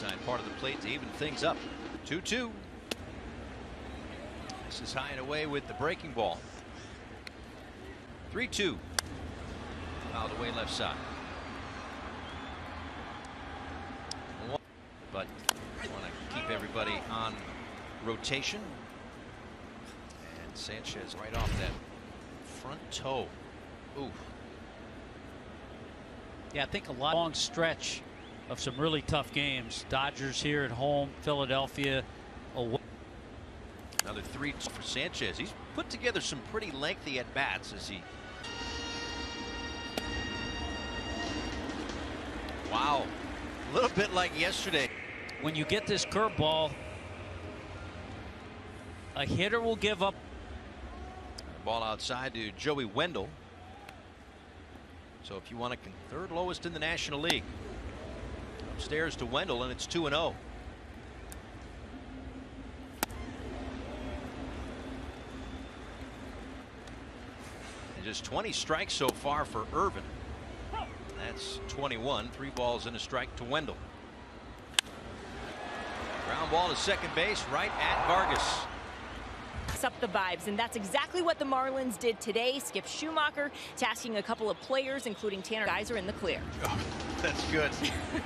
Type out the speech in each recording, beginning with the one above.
Inside part of the plate to even things up. 2 2. This is high and away with the breaking ball. 3 2. Fouled away left side. But want to keep everybody on rotation. And Sanchez right off that front toe. Ooh. Yeah, I think a long stretch of some really tough games. Dodgers here at home, Philadelphia away. Another three for Sanchez. He's put together some pretty lengthy at bats as he. Wow. A little bit like yesterday. When you get this curveball, a hitter will give up. Ball outside to Joey Wendle. So if you want to third lowest in the National League. Upstairs to Wendle, and it's 2 and 0. And just 20 strikes so far for Irvin. That's 21. Three balls and a strike to Wendle. Ground ball to second base right at Vargas up the vibes, and that's exactly what the Marlins did today. Skip Schumaker tasking a couple of players, including Tanner Geyser, in the clear. Oh, that's good.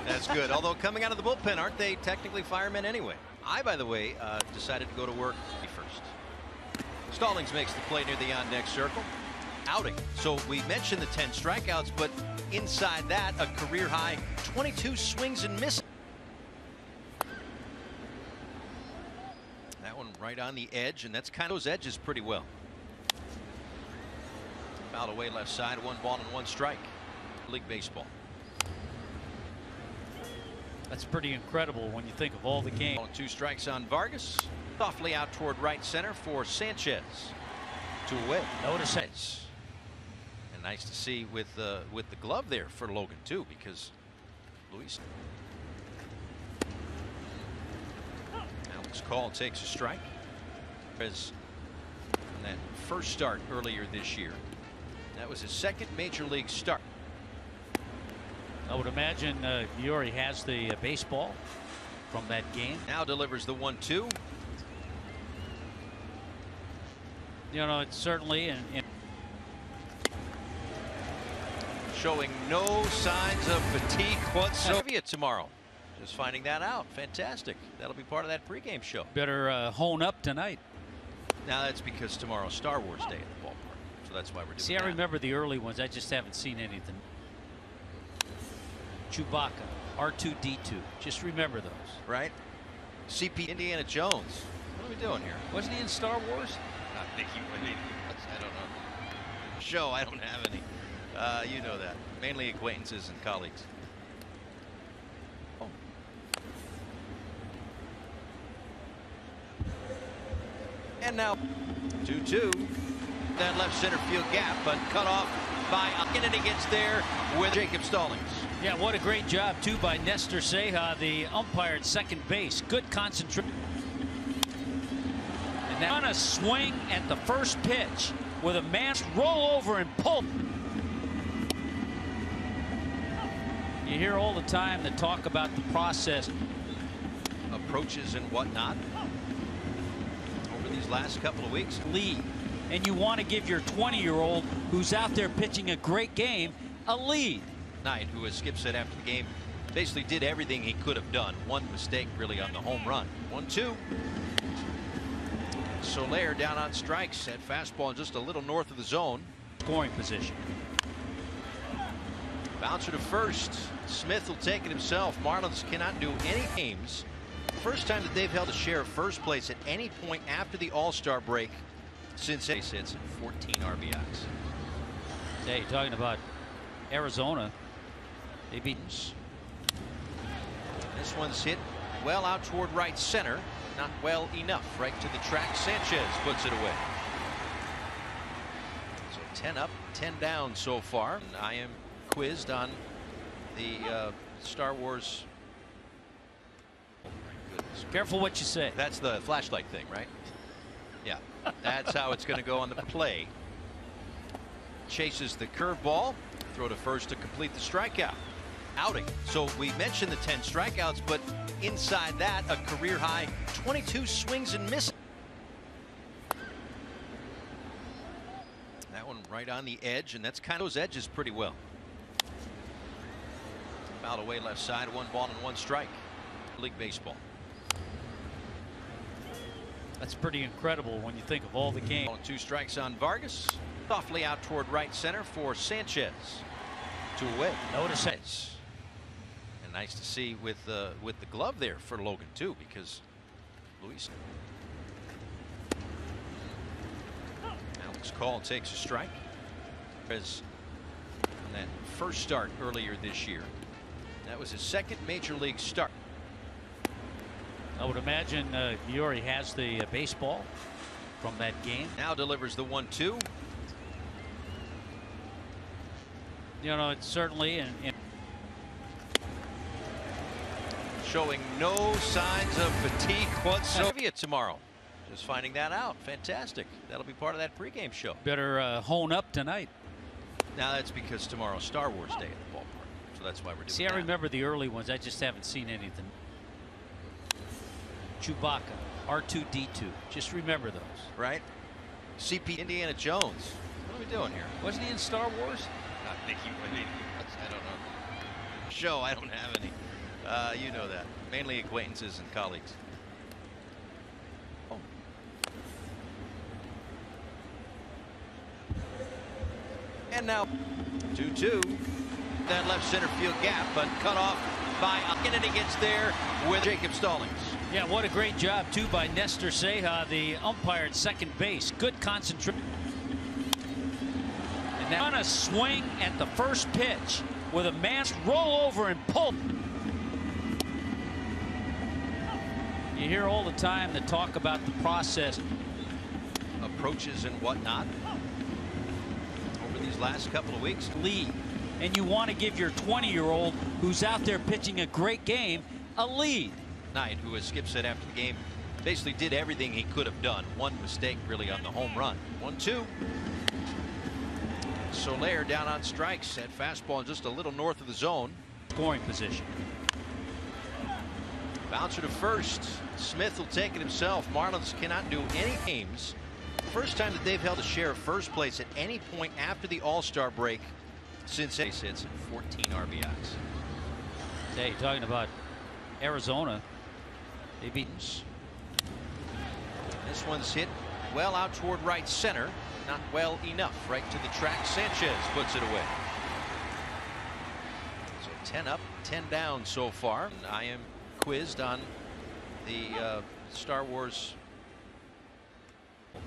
That's good. Although coming out of the bullpen, aren't they technically firemen anyway? I, by the way, uh, decided to go to work first. Stallings makes the play near the on-deck circle. Outing. So we mentioned the 10 strikeouts, but inside that, a career high 22 swings and misses. Right on the edge, and that's kind of those edges pretty well. Fouled away left side, one ball and one strike. League baseball. That's pretty incredible when you think of all the games. Two strikes on Vargas. Softly out toward right center for Sanchez. Two away. Notice it. And nice to see with uh, with the glove there for Logan too, because Luis Call takes a strike. As that first start earlier this year. That was his second major league start. I would imagine uh, Eury has the uh, baseball from that game. Now delivers the one two. You know, it's certainly in, in showing no signs of fatigue whatsoever Soviet tomorrow. Just finding that out. Fantastic. That'll be part of that pregame show. Better uh, hone up tonight. Now that's because tomorrow's Star Wars Day at the ballpark. So that's why we're doing See, that. I remember the early ones. I just haven't seen anything. Chewbacca, R2D2. Just remember those. Right? CP Indiana Jones. What are we doing here? Wasn't he in Star Wars? Not think he was. I don't know. Show, I don't have any. Uh, you know that. Mainly acquaintances and colleagues. And now 2-2. That left center field gap, but cut off by Alkin, and he gets there with Jacob Stallings. Yeah, what a great job, too, by Nestor Ceja, the umpire at second base. Good concentration. And now on a swing at the first pitch with a man roll over and pull. You hear all the time the talk about the process. Approaches and whatnot these last couple of weeks. Lead. And you want to give your 20-year-old who's out there pitching a great game a lead. Knight, who as Skip said after the game, basically did everything he could have done. One mistake really on the home run. One two. Soler down on strikes at fastball just a little north of the zone. Scoring position. Bouncer to first. Smith will take it himself. Marlins cannot do any games First time that they've held a share of first place at any point after the All-Star break since he sits 14 RBIs. Hey, talking about Arizona, they beat. us. This one's hit well out toward right center. Not well enough. Right to the track. Sanchez puts it away. So 10 up, 10 down so far. And I am quizzed on the uh, Star Wars Careful what you say. That's the flashlight thing, right? Yeah, that's how it's going to go on the play. Chases the curveball. Throw to first to complete the strikeout. outing. So we mentioned the 10 strikeouts, but inside that, a career high 22 swings and misses. That one right on the edge, and that's kind of those edges pretty well. Fouled away left side, one ball and one strike. League baseball. That's pretty incredible when you think of all the games. Two strikes on Vargas. Softly out toward right center for Sanchez. Two away. Notice it. And nice to see with uh, with the glove there for Logan too, because Luis. Alex Call takes a strike. As on that first start earlier this year. That was his second major league start. I would imagine uh, already has the uh, baseball from that game. Now delivers the one two. You know, it's certainly and, and showing no signs of fatigue whatsoever tomorrow. Just finding that out. Fantastic. That'll be part of that pregame show. better uh, hone up tonight. Now that's because tomorrow's Star Wars Day at the ballpark. So that's why we're doing See, I that. remember the early ones. I just haven't seen anything. Chewbacca, R2D2. Just remember those. Right? CP Indiana Jones. What are we doing here? Wasn't he in Star Wars? Not Nicky Wayne. I don't know. Show, I don't have any. Uh, you know that. Mainly acquaintances and colleagues. Oh. And now 2-2. That left center field gap, but cut off by and he gets there with Jacob Stallings. Yeah, what a great job, too, by Nestor Ceja, the umpire at second base. Good concentration. And now on a swing at the first pitch with a man roll over and pull. You hear all the time the talk about the process. Approaches and whatnot over these last couple of weeks. lead. And you want to give your 20 year old who's out there pitching a great game a lead. Knight, who as Skip said after the game, basically did everything he could have done. One mistake really on the home run. One two. Soler down on strikes at fastball just a little north of the zone. Scoring position. Bouncer to first. Smith will take it himself. Marlins cannot do any games. First time that they've held a share of first place at any point after the All-Star break since base hits and 14 RBIs. Hey, talking about Arizona. They beat This one's hit well out toward right center. Not well enough. Right to the track. Sanchez puts it away. So 10 up, 10 down so far. I am quizzed on the uh, Star Wars. Oh.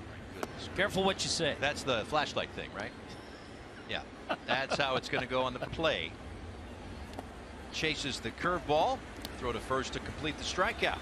Careful what you say. That's the flashlight thing, right? Yeah. That's how it's going to go on the play. Chases the curveball. Throw to first to complete the strikeout.